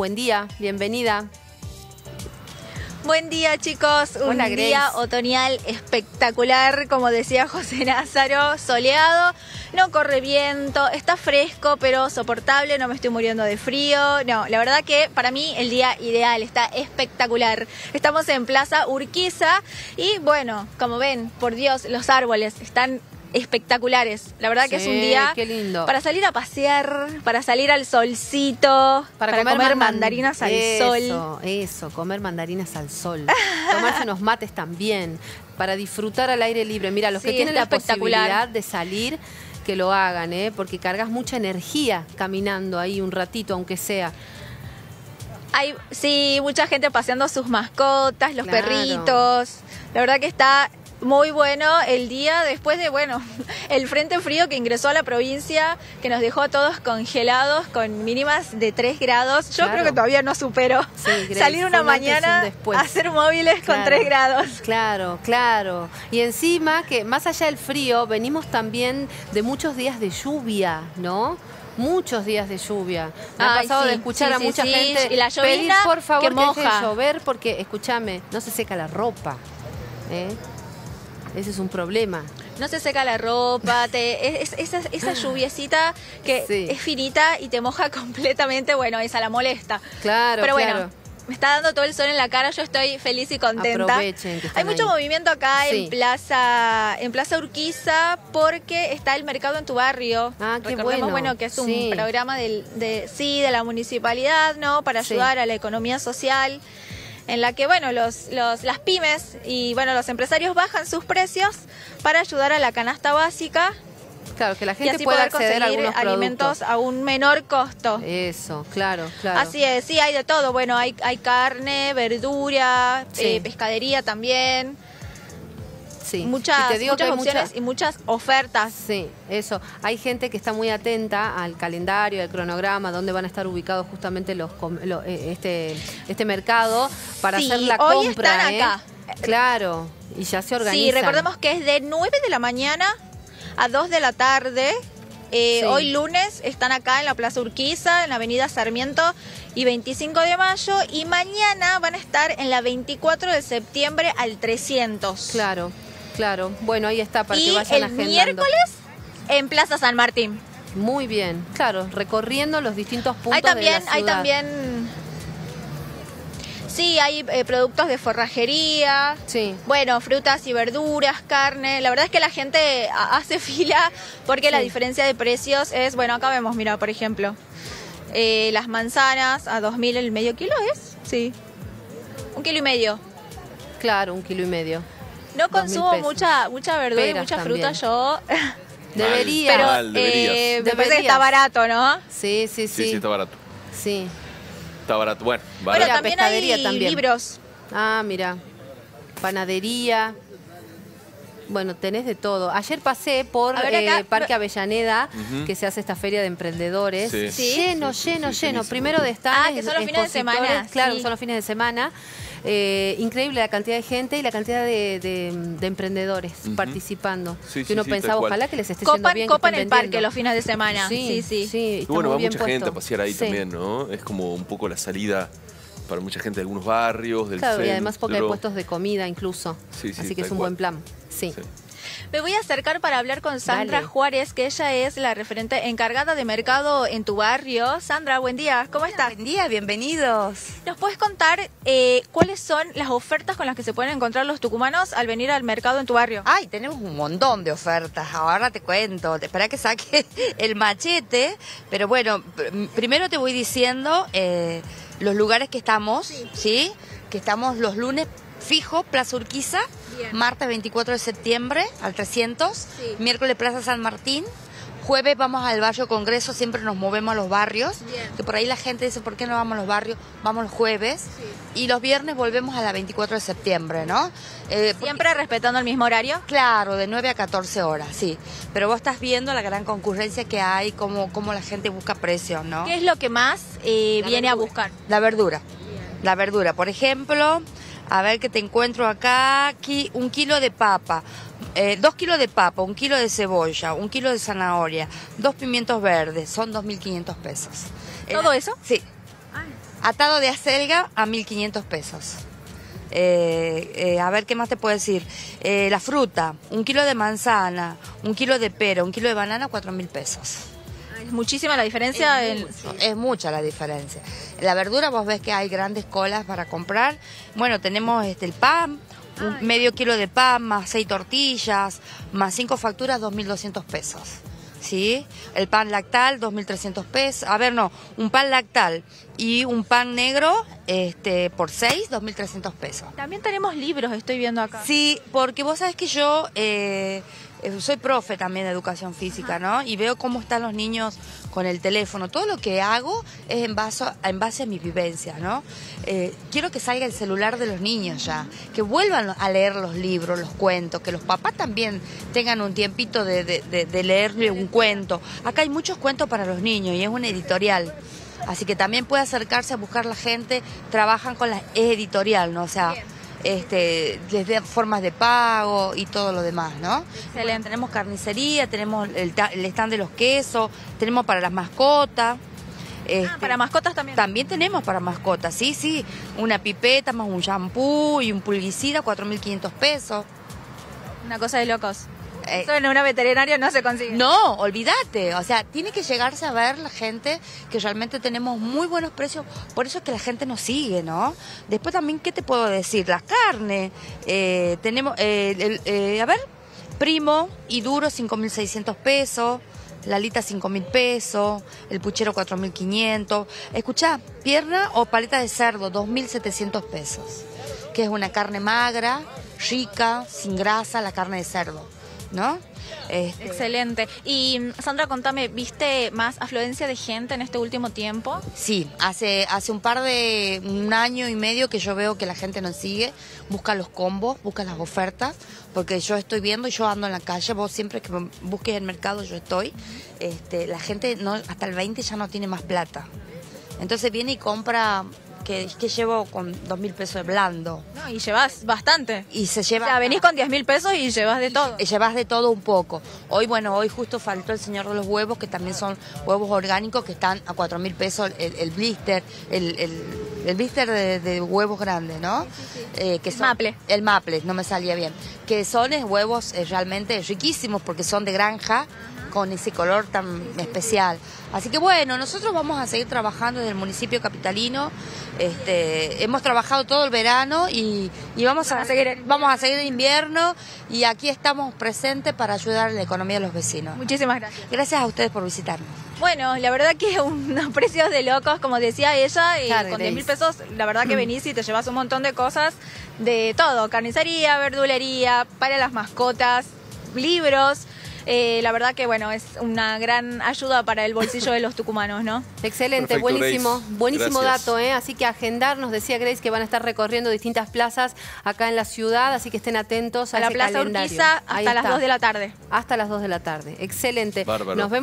buen día, bienvenida. Buen día chicos, un Hola, día otoñal espectacular, como decía José Lázaro, soleado, no corre viento, está fresco pero soportable, no me estoy muriendo de frío, no, la verdad que para mí el día ideal, está espectacular. Estamos en Plaza Urquiza y bueno, como ven, por Dios, los árboles están espectaculares. La verdad que es un día qué lindo. para salir a pasear, para salir al solcito, para, comer, man- mandarinas al eso, sol. Eso, comer mandarinas al sol. Tomarse unos mates también. Para disfrutar al aire libre. Mira, los que tienen la posibilidad de salir, que lo hagan, ¿eh? porque cargas mucha energía caminando ahí un ratito, aunque sea. Hay, sí, mucha gente paseando sus mascotas, los Claro. perritos. La verdad que está muy bueno el día después de, bueno, el frente frío que ingresó a la provincia, que nos dejó a todos congelados con mínimas de 3 grados. Yo Claro. creo que todavía no supero Sí, Grace, salir una mañana después. a hacer móviles con Claro. 3 grados. Claro, claro. Y encima que más allá del frío, venimos también de muchos días de lluvia, ¿no? Muchos días de lluvia. Me ha pasado de escuchar sí, a mucha sí. gente Y la pedir por favor que que, deje de moja. llover porque, escúchame, no se seca la ropa. ¿eh? Ese es un problema. No se seca la ropa, te, es, esa, esa lluviecita que Sí. es finita y te moja completamente, bueno, esa la molesta. Claro, Pero claro. bueno, me está dando todo el sol en la cara, yo estoy feliz y contenta. Aprovechen que están Hay mucho ahí. movimiento acá Sí. en Plaza en Plaza Urquiza porque está el mercado en tu barrio. Ah, qué Recordemos, bueno. que es un Sí. programa del, de sí de la municipalidad, ¿no? Para Sí. ayudar a la economía social en la que bueno los, los las pymes y bueno los empresarios bajan sus precios para ayudar a la canasta básica Claro, que la y gente así pueda acceder conseguir alimentos a un menor costo. Eso, claro, claro. Así es, sí, hay de todo. Bueno, hay, hay carne, verdura, Sí. eh, pescadería también. Sí. Muchas, Y te digo que muchas y muchas ofertas. Sí, eso. Hay gente que está muy atenta al calendario, al cronograma, dónde van a estar ubicados justamente los eh, este este mercado para Sí, hacer la hoy compra. están ¿eh? acá. Claro, y ya se organizan. Sí, recordemos que es de 9 de la mañana a 2 de la tarde. Eh, Sí. Hoy lunes están acá en la Plaza Urquiza, en la Avenida Sarmiento y 25 de mayo. Y mañana van a estar en la 24 de septiembre al 300. Claro, claro. Bueno, ahí está para que y vayan el agendando. miércoles en Plaza San Martín. Muy bien, claro, recorriendo los distintos puntos Hay también, de la hay ciudad. también. Sí, hay eh, productos de forrajería. Sí. Bueno, frutas y verduras, carne. La verdad es que la gente ha- hace fila porque la diferencia de precios es, bueno, acá vemos, mira, por ejemplo, eh, las manzanas a 2.000 el medio kilo es, sí, un kilo y medio. Claro, un kilo y medio. No consumo mucha mucha verdura y mucha también. fruta yo, Debería. pero Mal, deberías. eh, me parece que está barato, ¿no? Sí, sí, sí. Sí, sí, está barato. Sí. Está barato. Bueno, Bueno, barato. Mira, también pescadería hay también. libros. Ah, mira. Panadería. Bueno, tenés de todo. Ayer pasé por acá- eh, Parque Avellaneda, que se hace esta feria de emprendedores. Sí. Sí. Lleno, Sí, sí, lleno, sí, lleno. Primero de stands, Ah, que son los fines de semana, Claro, sí. son los fines de semana. Eh, increíble la cantidad de gente y la cantidad de, de- de emprendedores participando. Sí, que sí, uno sí, pensaba, ojalá que les esté yendo Copan, bien. que copan el parque los fines de semana. Sí, sí. sí, bueno, muy va bien mucha gente a pasear ahí Sí. también, ¿no? Es como un poco la salida para mucha gente de algunos barrios, del Claro, y además porque hay puestos de comida incluso. Sí, sí, Así que es un cual. buen plan. Sí. Sí. Me voy a acercar para hablar con Sandra Dale. Juárez, que ella es la referente encargada de mercado en tu barrio. Sandra, buen día, ¿cómo estás? Buen día, bienvenidos. ¿Nos puedes contar eh, cuáles son las ofertas con las que se pueden encontrar los tucumanos al venir al mercado en tu barrio? Ay, tenemos un montón de ofertas. Ahora te cuento. Espera que saque el machete. Pero bueno, pr- primero te voy diciendo eh, los lugares que estamos, sí. Que estamos los lunes fijo, Plaza Urquiza. Bien. Martes 24 de septiembre al 300. Sí. Miércoles Plaza San Martín. Jueves vamos al barrio Congreso, siempre nos movemos a los barrios. Bien. Que por ahí la gente dice, ¿por qué no vamos a los barrios? Vamos los jueves. Y los viernes volvemos a la 24 de septiembre, ¿no? Eh, porque- Siempre respetando el mismo horario. Claro, de 9 a 14 horas, sí. Pero vos estás viendo la gran concurrencia que hay, cómo, cómo la gente busca precios, ¿no? ¿Qué es lo que más eh, viene a buscar? La verdura. La verdura, por ejemplo, a ver que te encuentro acá, aquí un kilo de papa, eh, dos kilos de papa, un kilo de cebolla, un kilo de zanahoria, dos pimientos verdes, son 2.500 pesos. ¿Todo eso? Sí. Atado de acelga a 1.500 pesos. Eh, eh, a ver, ¿qué más te puedo decir? Eh, la fruta, un kilo de manzana, un kilo de pera, un kilo de banana, 4.000 pesos. Es muchísima la diferencia. Es, mucho, es mucha la diferencia. La verdura vos ves que hay grandes colas para comprar. Bueno, tenemos este el pan, un medio kilo de pan, más seis tortillas, más cinco facturas, 2.200 pesos. ¿Sí? El pan lactal, 2.300 pesos. A ver, no, un pan lactal y un pan negro este, por seis, 2.300 pesos. También tenemos libros, estoy viendo acá. Sí, porque vos sabés que yo eh, soy profe también de educación física, ¿no? Y veo cómo están los niños con el teléfono. Todo lo que hago es en base, en base a ¿no? Eh, quiero que salga el celular de los niños ya, que vuelvan a leer los libros, los cuentos, que los papás también tengan un tiempito de, leerle un cuento. Acá hay muchos cuentos para los niños y es una editorial. Así que también puede acercarse a buscar la gente, trabajan con la editorial, ¿no? O sea, este, les dan formas de pago y todo lo demás, ¿no? Excelente. Tenemos carnicería, tenemos el stand de los quesos, tenemos para las mascotas. Ah, este, para mascotas también. también tenemos para mascotas, sí, sí. Una pipeta más un shampoo y un pulguicida, 4.500 pesos. Una cosa de locos. Eh, Eso en una veterinaria no se consigue. No, olvídate. O sea, tiene que llegarse a ver la gente que realmente tenemos muy buenos precios. Por eso es que la gente nos sigue, ¿no? Después también, ¿qué te puedo decir? La carne. eh, tenemos, eh, el- a ver, primo y duro, 5.600 pesos. La alita 5.000 pesos, el puchero 4.500. Escuchá, pierna o paleta de cerdo 2.700 pesos, que es una carne magra, rica, sin grasa, la carne de cerdo, ¿no? Este, Excelente. Y Sandra, contame, ¿viste más afluencia de gente en este último tiempo? Sí, hace, hace un par de, un año y medio que yo veo que la gente nos sigue, busca los combos, busca las ofertas, porque yo estoy viendo y yo ando en la calle, vos siempre que busques el mercado yo estoy, este, la gente no, hasta el 20 ya no tiene más plata. Entonces viene y compra, que, que llevo con dos mil pesos de blando, No, y llevas bastante. y se O lleva... sea, venís con 10 mil pesos y llevas de todo. Llevas de todo un poco. Hoy, bueno, hoy justo faltó el señor de los huevos, que también son huevos orgánicos que están a cuatro mil pesos el, el blister, el, el, el blister de, de huevos grandes, ¿no? Eh, que son- Maple. El maple, no me salía bien. Que son eh, huevos eh, realmente riquísimos porque son de granja con ese color tan especial. Así que bueno, nosotros vamos a seguir trabajando desde el municipio capitalino. Este, hemos trabajado todo el verano y, y vamos, a, seguir, vamos a seguir en invierno y aquí estamos presentes para ayudar a la economía de los vecinos. Muchísimas gracias. Gracias a ustedes por visitarnos. Bueno, la verdad que unos precios de locos, como decía ella, y Claro, con Grace. 10 mil pesos, la verdad que venís y te llevas un montón de cosas de todo, carnicería, verdulería, para las mascotas, libros. Eh, la verdad que bueno, es una gran ayuda para el bolsillo de los tucumanos, ¿no? Excelente, Perfecto, buenísimo, Grace. buenísimo Gracias. dato, ¿eh? Así que agendar, nos decía Grace que van a estar recorriendo distintas plazas acá en la ciudad, así que estén atentos a, A la ese Plaza calendario. Urquiza Ahí hasta las está. 2 de la tarde. Hasta las 2 de la tarde. Excelente. Bárbaro. Nos vemos